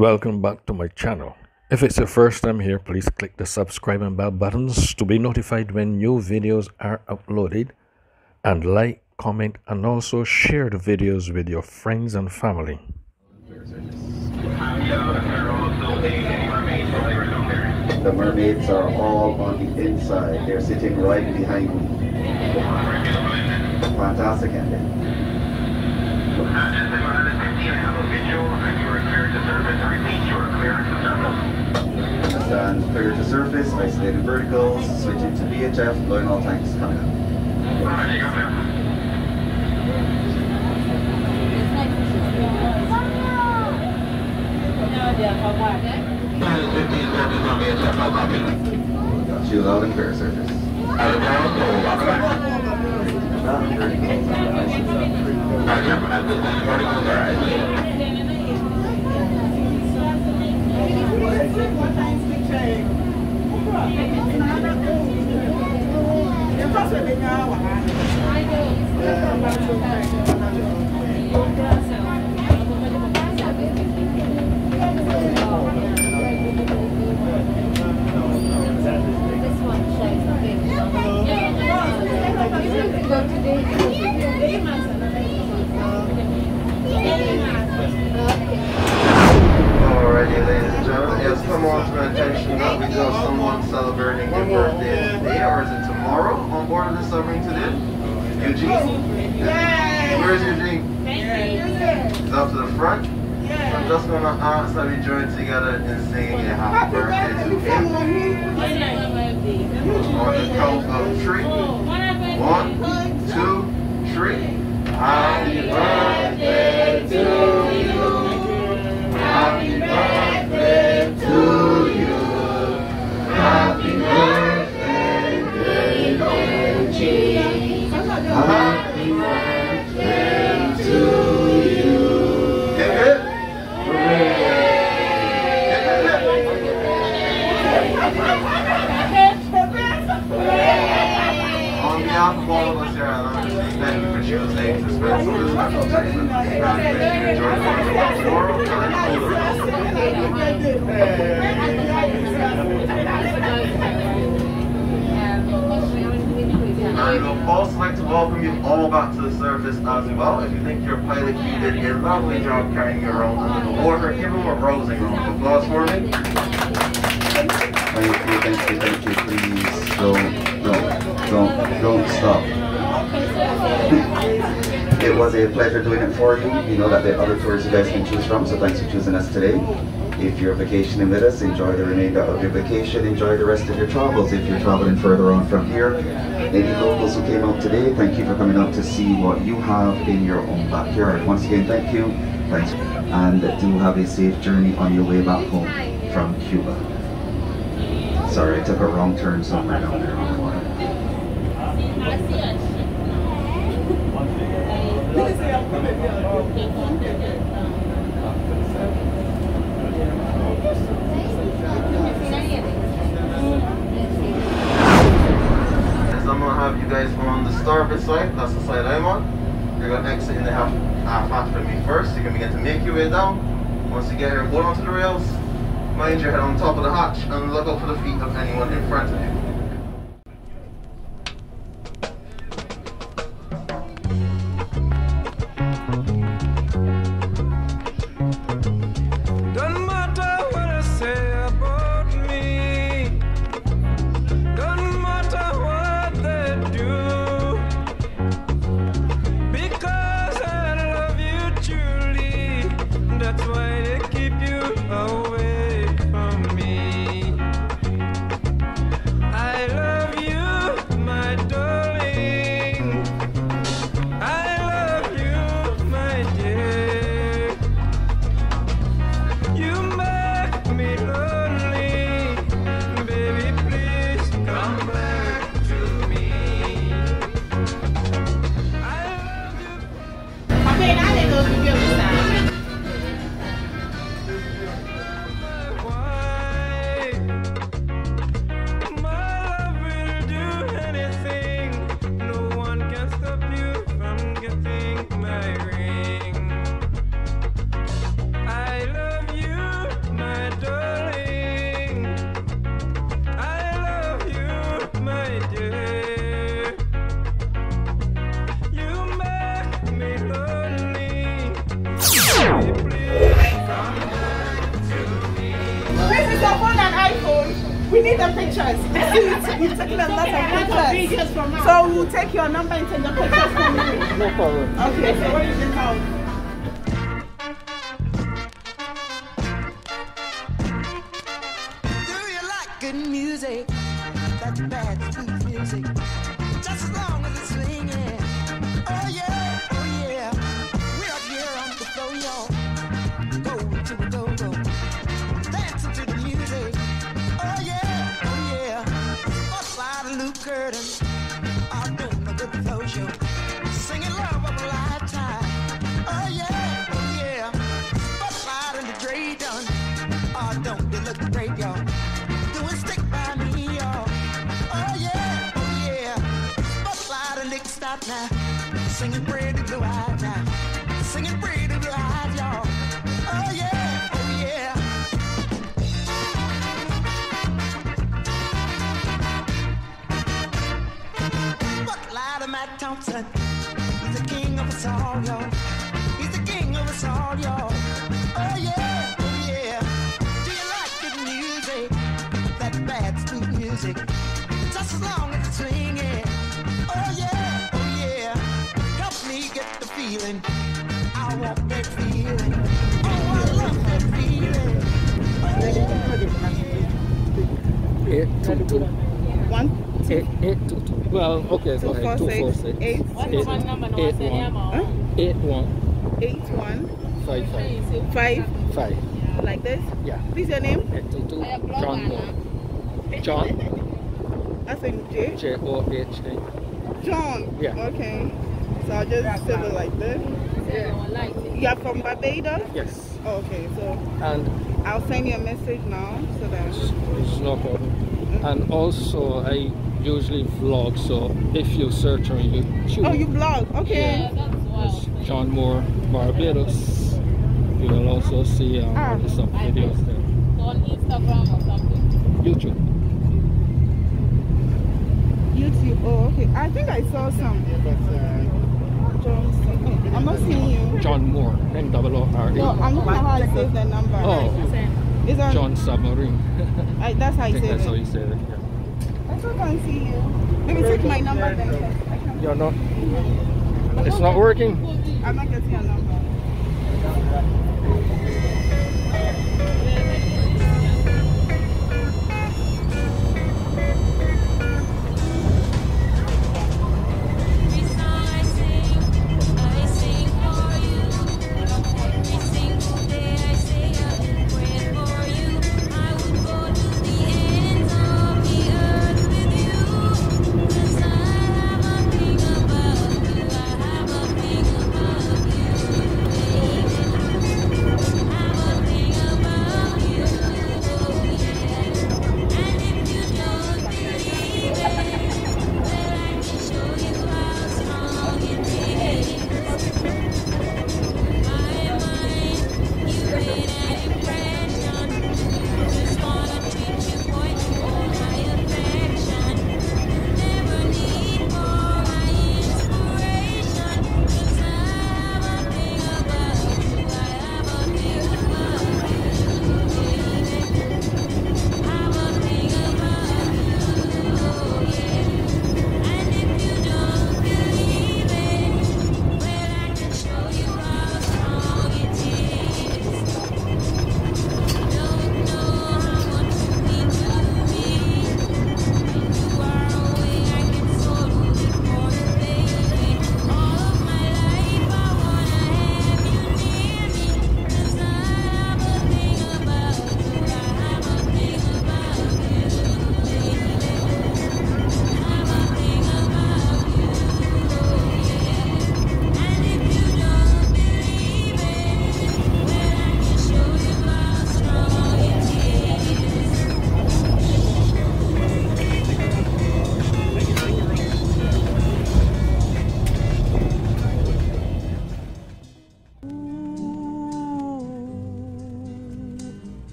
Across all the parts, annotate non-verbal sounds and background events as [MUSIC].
Welcome back to my channel. If it's your first time here, please click the subscribe and bell buttons to be notified when new videos are uploaded and like, comment and also share the videos with your friends and family. The mermaids are all on the inside. They're sitting right behind me. Fantastic ending. Stand clear to surface, isolated verticals, switching to VHF, blowing all tanks coming up. Got you loud and clear surface. Verticals. Alrighty, ladies and gentlemen, it's come on to my attention that we do have someone celebrating their birthday today, or is it tomorrow, on board of the submarine today? Eugene? Where's Eugene? He's up to the front? I'm just gonna ask that we join together in singing a happy birthday to him. On the count of three. One, two, three. Happy birthday to would also like to welcome you all back to the surface as well. If you think your pilot did a lovely job carrying you around under the water, give him a rousing round applause for me. Don't, don't, don't, don't stop. It was a pleasure doing it for you. You know that there are other tours you guys can choose from, so thanks for choosing us today. If you're vacationing with us, enjoy the remainder of your vacation, enjoy the rest of your travels if you're traveling further on from here. Any locals who came out today, thank you for coming out to see what you have in your own backyard. Once again, thank you. Thanks. And do have a safe journey on your way back home from Cuba. Sorry, I took a wrong turn somewhere down there on the water. Next, I'm gonna have you guys on the starboard side. That's the side I'm on. You're gonna exit in the half half after me first. You can begin to make your way down. Once you get here, hold onto the rails. Mind your head on top of the hatch and look out for the feet of anyone in front of you. Your pictures. You've taken a lot of pictures. So we'll take your number and take the pictures from you. No problem. Okay, so what is it called? Flow. Singing love of a lifetime. Oh yeah, oh yeah. And the Dre Dunn. Oh, don't they look great, y'all? Doing stick by me, y'all. Oh yeah, oh yeah. Spotlight and Nick stop now. Singing pretty blue eyes now. Singing of He's the king of us all, y'all. He's the king of us all, y'all. Oh yeah, oh yeah. Do you like good music? That bad sweet music. Just as long as it's swinging. Oh yeah, oh yeah. Help me get the feeling. I want that feeling. Oh, I love that feeling. Oh, two. One, Eight eight two two. Well, okay, two, go ahead. four, Two four six, six. eight, Eight one. huh? Eight one eight, one, five five five, five. like this. Yeah. Please your name? Eight two two. John Moore. John That's in J. J O H A. John. Yeah. Okay. So I'll just save it like this. Yeah. You're from Barbados? Yes. Okay, so And I'll send you a message now so that. it's, it's no problem. And also, I usually vlog, so if you search on YouTube, Oh, you blog? Okay. it's John Moore Barbados, you will also see um, Ah. some videos there. on Instagram or something. YouTube. YouTube. Oh, okay. I think I saw some. John. I'm not seeing you. John Moore, N double O R No, I'm looking at how I saved the number. Oh, Is on, John Submarine. [LAUGHS] I, that's how I I think saved that's how you said it. Yeah. I still can't see you. Maybe take my number then. 'cause I can't- You're not. It's not working. I'm not getting your number.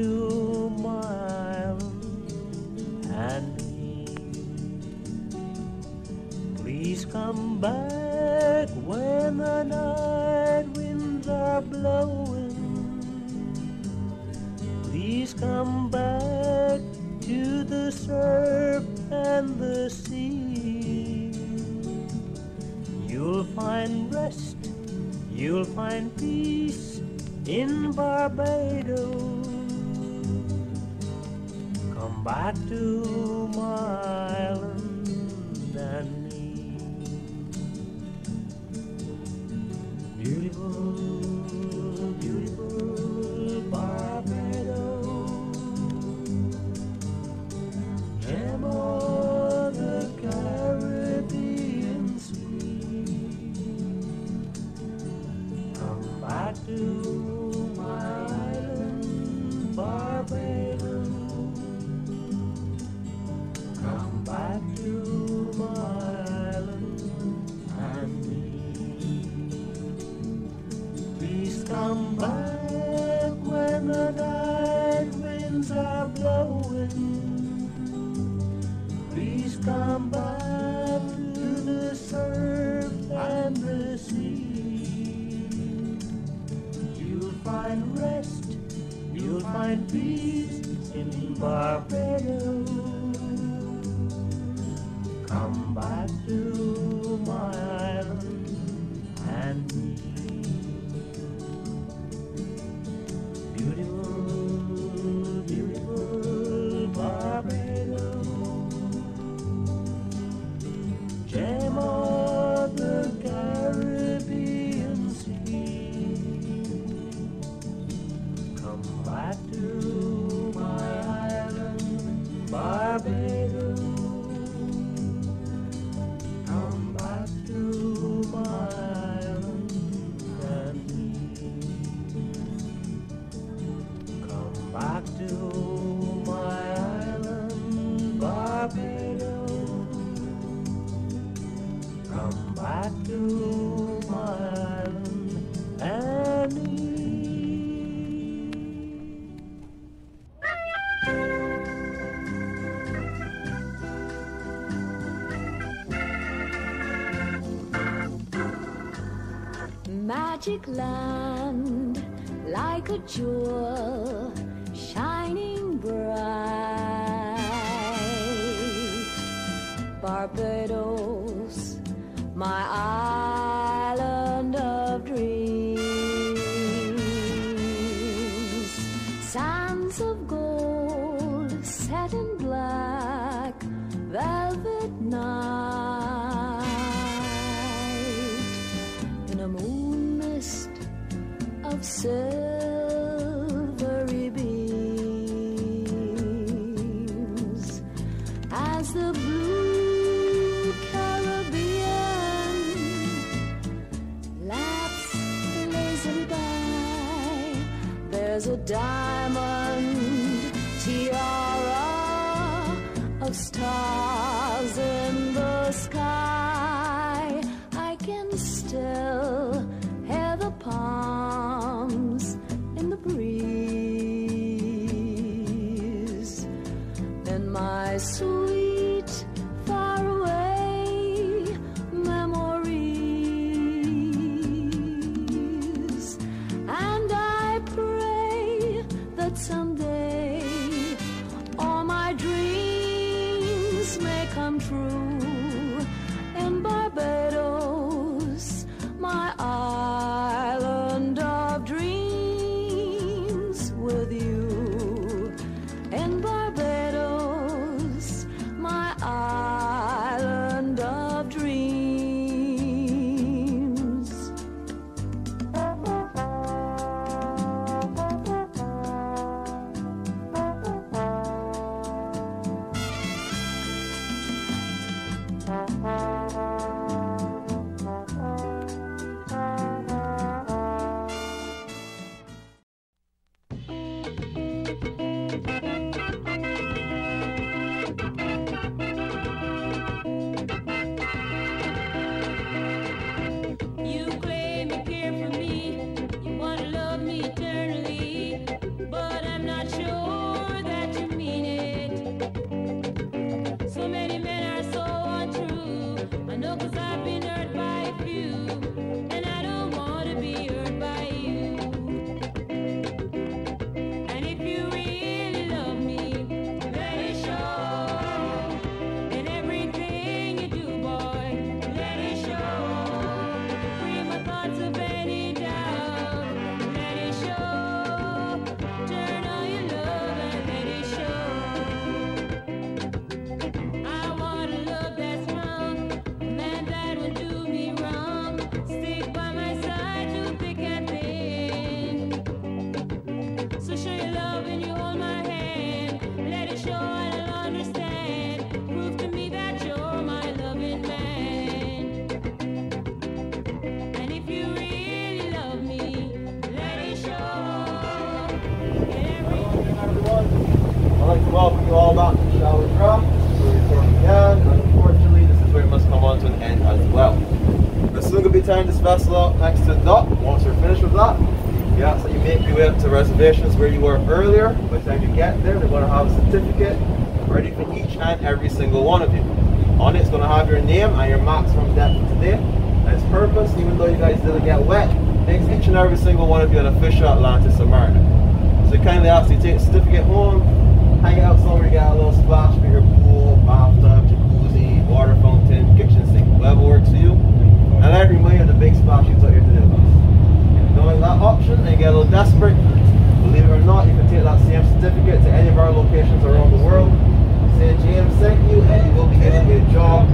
to my hand Please come back when the night winds are blowing. Please come back to the surf and the sea. You'll find rest, you'll find peace in Barbados. Batu Mah find peace in Barbados. cabelo magic land like a jewel shining bright. Barbados, my wears a diamond tiara of stars. Next to dock. Once you're finished with that, yeah, so you make your way up to reservations where you were earlier. By the time you get there, they're to have a certificate ready for each and every single one of you. On it's going to have your name and your maximum depth today. And its purpose, even though you guys didn't get wet, makes each and every single one of you an official Atlantis American. So kindly ask you take the certificate home, hang it out somewhere you get a little splash for your pool, bathtub, And remind you of the big splash you took here today, guys. If you don't that option and you get a little desperate, believe it or not, you can take that same certificate to any of our locations around the world. Say James sent you and you will be given a job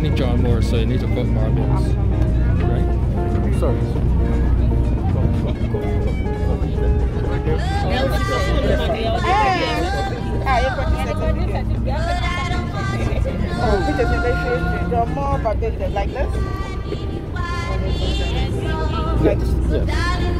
Are John Moore, so you need to put Barbados. Right? Sorry. Ah. Oh, shape. You're more about like this. Yes.